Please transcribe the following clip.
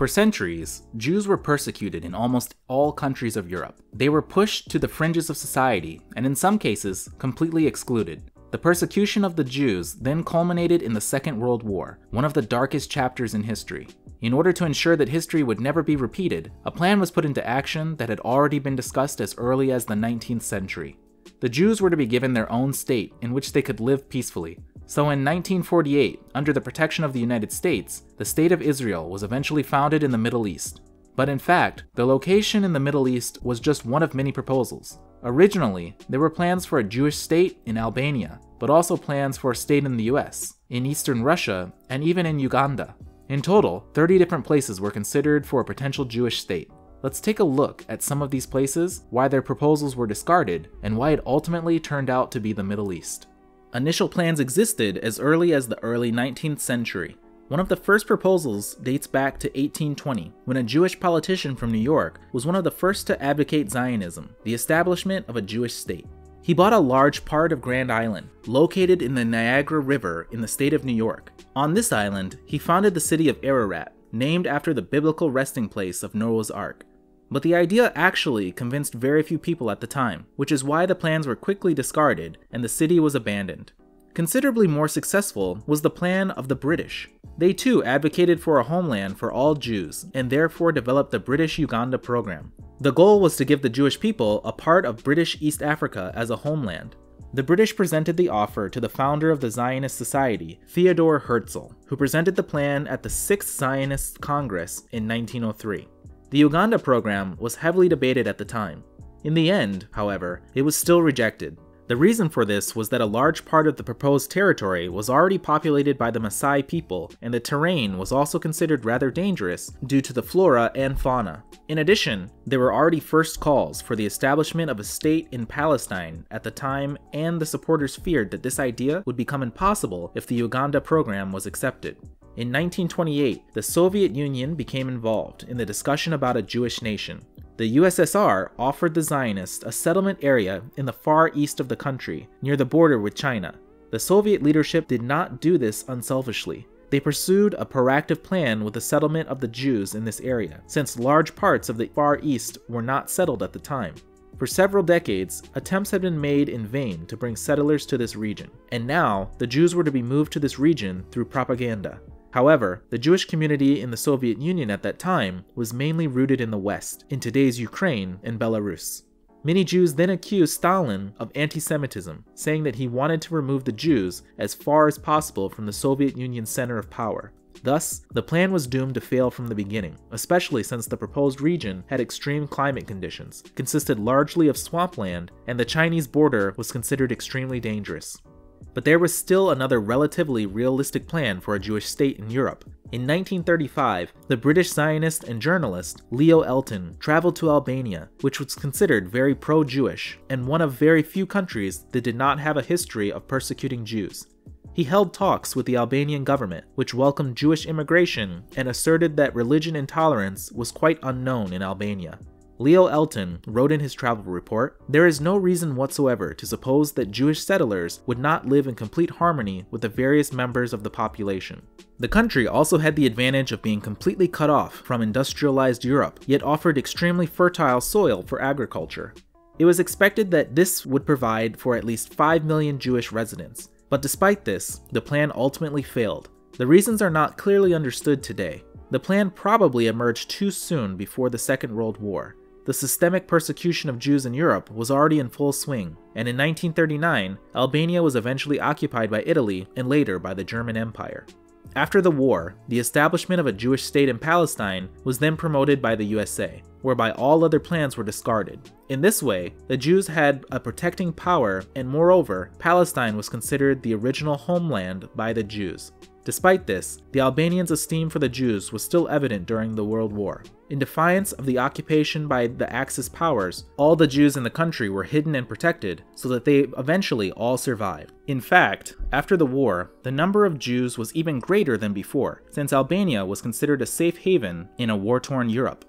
For centuries, Jews were persecuted in almost all countries of Europe. They were pushed to the fringes of society, and in some cases, completely excluded. The persecution of the Jews then culminated in the Second World War, one of the darkest chapters in history. In order to ensure that history would never be repeated, a plan was put into action that had already been discussed as early as the 19th century. The Jews were to be given their own state in which they could live peacefully, so in 1948, under the protection of the United States, the State of Israel was eventually founded in the Middle East. But in fact, the location in the Middle East was just one of many proposals. Originally, there were plans for a Jewish state in Albania, but also plans for a state in the US, in eastern Russia, and even in Uganda. In total, 30 different places were considered for a potential Jewish state. Let's take a look at some of these places, why their proposals were discarded, and why it ultimately turned out to be the Middle East. Initial plans existed as early as the early 19th century. One of the first proposals dates back to 1820, when a Jewish politician from New York was one of the first to advocate Zionism, the establishment of a Jewish state. He bought a large part of Grand Island, located in the Niagara River in the state of New York. On this island, he founded the city of Ararat, named after the biblical resting place of Noah's Ark. But the idea actually convinced very few people at the time, which is why the plans were quickly discarded and the city was abandoned. Considerably more successful was the plan of the British. They too advocated for a homeland for all Jews and therefore developed the British Uganda program. The goal was to give the Jewish people a part of British East Africa as a homeland. The British presented the offer to the founder of the Zionist Society, Theodore Herzl, who presented the plan at the 6th Zionist Congress in 1903. The Uganda program was heavily debated at the time. In the end, however, it was still rejected. The reason for this was that a large part of the proposed territory was already populated by the Maasai people, and the terrain was also considered rather dangerous due to the flora and fauna. In addition, there were already first calls for the establishment of a state in Palestine at the time, and the supporters feared that this idea would become impossible if the Uganda program was accepted. In 1928, the Soviet Union became involved in the discussion about a Jewish nation. The USSR offered the Zionists a settlement area in the far east of the country, near the border with China. The Soviet leadership did not do this unselfishly. They pursued a proactive plan with the settlement of the Jews in this area, since large parts of the Far East were not settled at the time. For several decades, attempts had been made in vain to bring settlers to this region, and now the Jews were to be moved to this region through propaganda. However, the Jewish community in the Soviet Union at that time was mainly rooted in the West, in today's Ukraine and Belarus. Many Jews then accused Stalin of anti Semitism, saying that he wanted to remove the Jews as far as possible from the Soviet Union's center of power. Thus, the plan was doomed to fail from the beginning, especially since the proposed region had extreme climate conditions, consisted largely of swampland, and the Chinese border was considered extremely dangerous. But there was still another relatively realistic plan for a Jewish state in Europe. In 1935, the British Zionist and journalist Leo Elton traveled to Albania, which was considered very pro Jewish and one of very few countries that did not have a history of persecuting Jews. He held talks with the Albanian government, which welcomed Jewish immigration and asserted that religion intolerance was quite unknown in Albania. Leo Elton wrote in his travel report There is no reason whatsoever to suppose that Jewish settlers would not live in complete harmony with the various members of the population. The country also had the advantage of being completely cut off from industrialized Europe, yet offered extremely fertile soil for agriculture. It was expected that this would provide for at least 5 million Jewish residents, but despite this, the plan ultimately failed. The reasons are not clearly understood today. The plan probably emerged too soon before the Second World War, the systemic persecution of Jews in Europe was already in full swing, and in 1939, Albania was eventually occupied by Italy and later by the German Empire. After the war, the establishment of a Jewish state in Palestine was then promoted by the USA, whereby all other plans were discarded. In this way, the Jews had a protecting power, and moreover, Palestine was considered the original homeland by the Jews. Despite this, the Albanians' esteem for the Jews was still evident during the World War. In defiance of the occupation by the Axis powers, all the Jews in the country were hidden and protected so that they eventually all survived. In fact, after the war, the number of Jews was even greater than before, since Albania was considered a safe haven in a war torn Europe.